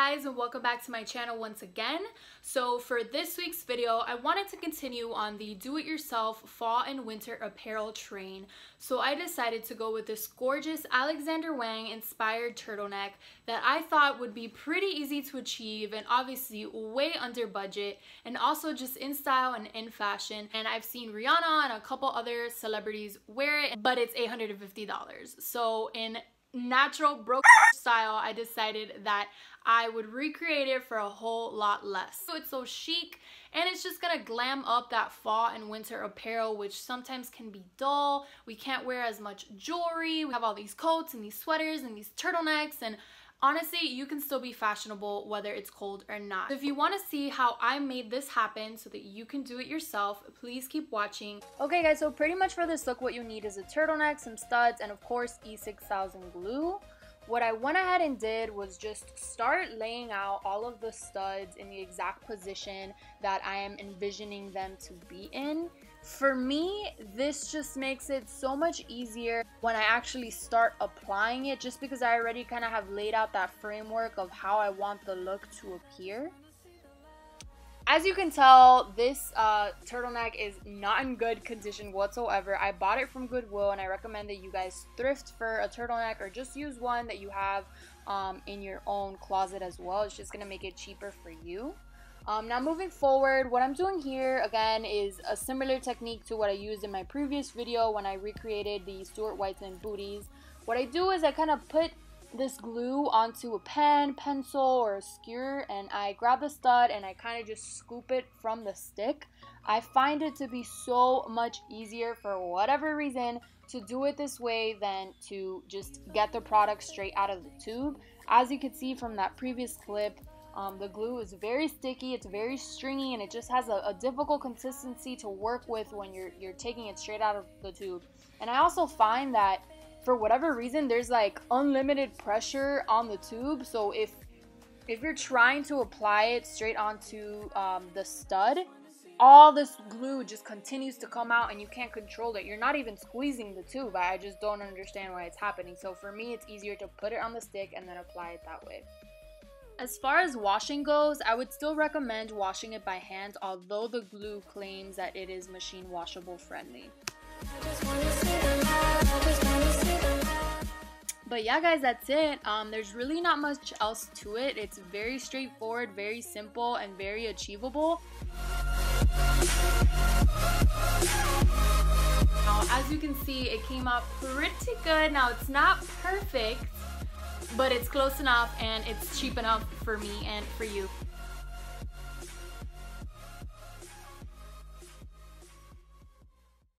guys and welcome back to my channel once again. So for this week's video, I wanted to continue on the do-it-yourself fall and winter apparel train. So I decided to go with this gorgeous Alexander Wang inspired turtleneck that I thought would be pretty easy to achieve and obviously way under budget and also just in style and in fashion. And I've seen Rihanna and a couple other celebrities wear it, but it's $850. So in natural broke style, I decided that I would recreate it for a whole lot less. So it's so chic and it's just gonna glam up that fall and winter apparel which sometimes can be dull. We can't wear as much jewelry. We have all these coats and these sweaters and these turtlenecks and Honestly, you can still be fashionable whether it's cold or not. So if you want to see how I made this happen so that you can do it yourself, please keep watching. Okay guys, so pretty much for this look what you need is a turtleneck, some studs, and of course E6000 glue. What I went ahead and did was just start laying out all of the studs in the exact position that I am envisioning them to be in. For me, this just makes it so much easier when I actually start applying it just because I already kind of have laid out that framework of how I want the look to appear. As you can tell, this uh, turtleneck is not in good condition whatsoever. I bought it from Goodwill and I recommend that you guys thrift for a turtleneck or just use one that you have um, in your own closet as well. It's just going to make it cheaper for you. Um, now moving forward, what I'm doing here again is a similar technique to what I used in my previous video when I recreated the Stuart Weitzman booties. What I do is I kind of put this glue onto a pen, pencil, or a skewer and I grab the stud and I kind of just scoop it from the stick. I find it to be so much easier for whatever reason to do it this way than to just get the product straight out of the tube. As you can see from that previous clip, um, the glue is very sticky, it's very stringy, and it just has a, a, difficult consistency to work with when you're, you're taking it straight out of the tube. And I also find that for whatever reason, there's like unlimited pressure on the tube. So if if you're trying to apply it straight onto um, the stud, all this glue just continues to come out and you can't control it. You're not even squeezing the tube. I just don't understand why it's happening. So for me, it's easier to put it on the stick and then apply it that way. As far as washing goes, I would still recommend washing it by hand, although the glue claims that it is machine washable friendly. But yeah guys, that's it. Um, there's really not much else to it. It's very straightforward, very simple, and very achievable. Now, as you can see, it came out pretty good. Now, it's not perfect, but it's close enough and it's cheap enough for me and for you.